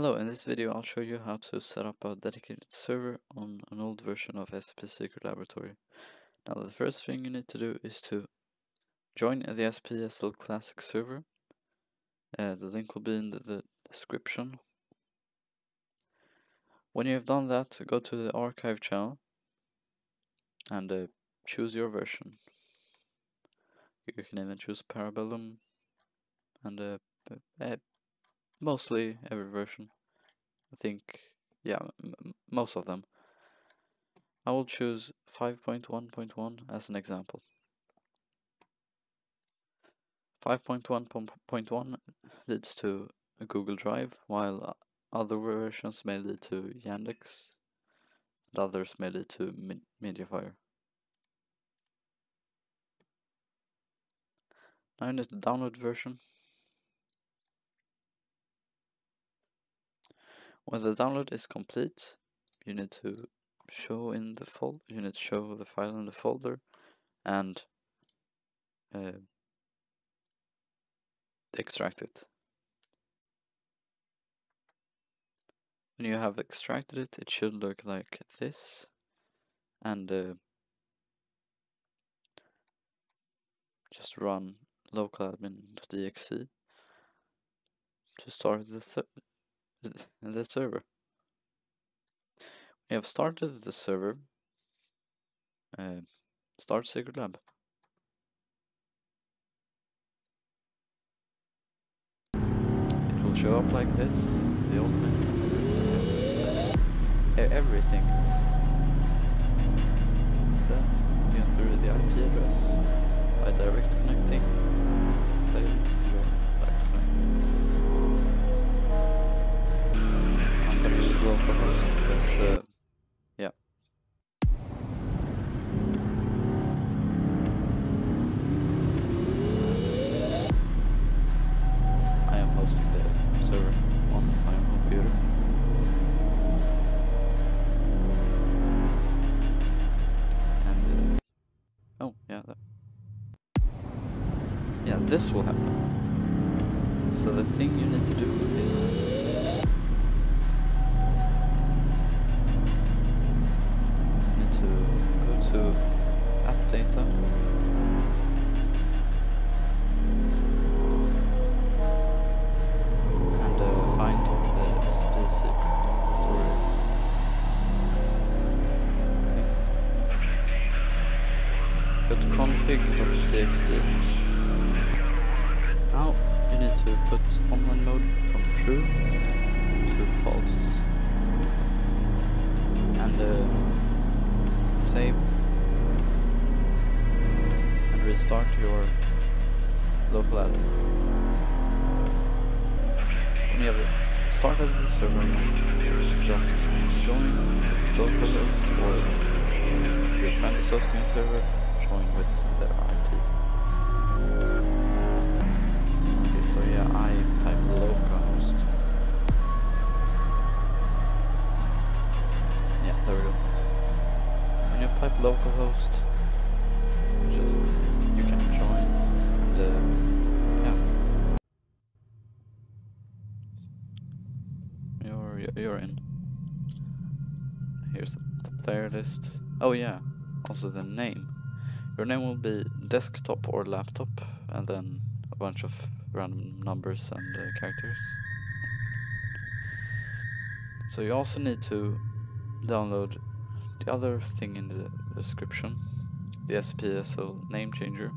Hello, in this video I'll show you how to set up a dedicated server on an old version of SCP Secret Laboratory. Now the first thing you need to do is to join the SCP:SL Classic server. Uh, the link will be in the, the description. When you have done that, go to the archive channel and uh, choose your version. You can even choose Parabellum and uh, uh, mostly every version. I think, yeah, most of them. I will choose 5.1.1 as an example. 5.1.1 leads to Google Drive, while other versions may lead to Yandex, and others may lead to Mediafire. Now in the download version, When the download is complete, you need to show in the folder, you need to show the file in the folder and uh, extract it. When you have extracted it, it should look like this and uh, just run localhost.exe to start the the server. We have started the server. Uh, start Secret Lab. It will show up like this, the old menu. Everything. Then you enter the IP address by direct connecting. This will happen. So the thing you need to do is need to go to app data. And uh, find the specific Put config.txt. To put online mode from true to false. And uh, save and restart your local admin. When you have started the server, just join with localhost or your friend is hosting server, join with their you're in. Here's the player list. Oh yeah, also the name. Your name will be desktop or laptop, and then a bunch of random numbers and uh, characters. So you also need to download the other thing in the description, the SCP:SL name changer,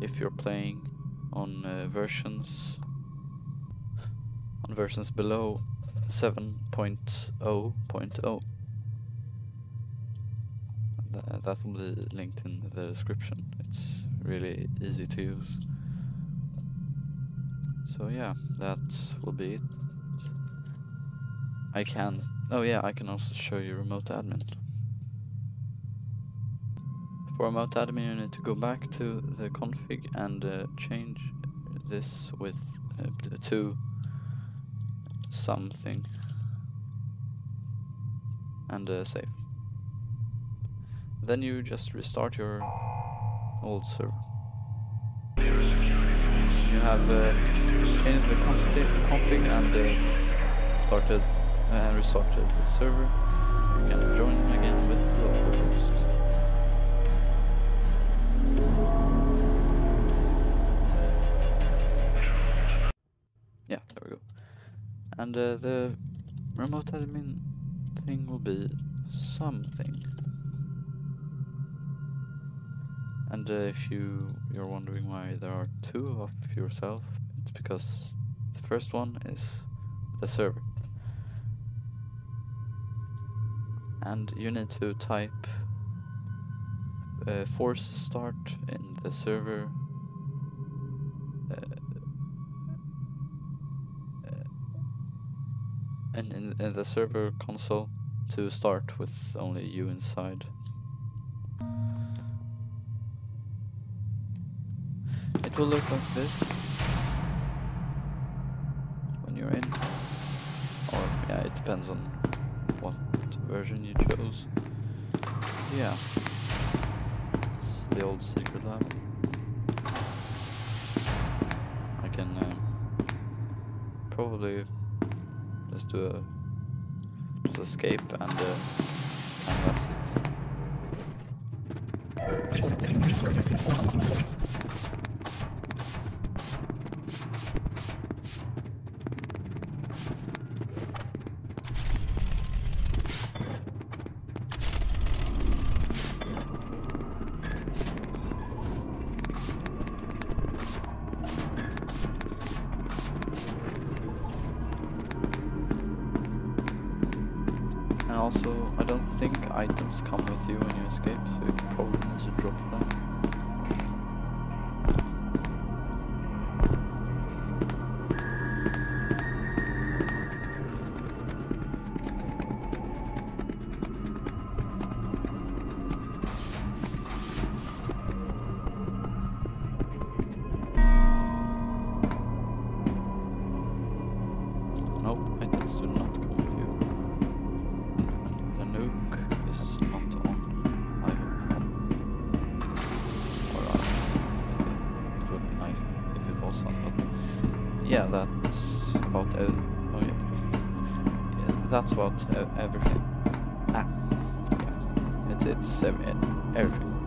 if you're playing on uh, versions on versions below 7.0.0. Th that will be linked in the description. It's really easy to use. So yeah, that will be it. I can, oh yeah, I can also show you remote admin. For remote admin you need to go back to the config and uh, change this with uh, to something and uh, save. Then you just restart your old server. You have uh, changed the config, and uh, started uh, and restarted the server, you can join again with And uh, the remote admin thing will be something. And uh, if you you're wondering why there are two of yourself, it's because the first one is the server. And you need to type uh, force start in the server uh, and in, in the server console to start with only you inside. It will look like this when you're in. Or, yeah, it depends on what version you chose. Yeah. It's the old secret lab. I can uh, probably just a just escape and uh, time lapse it. Also, I don't think items come with you when you escape, so you probably need to drop them. Is not on. I or uh, it, would be nice if it was on, but yeah, that's about it. Oh yeah. yeah, that's about everything. Ah, yeah, it's it's ev- everything.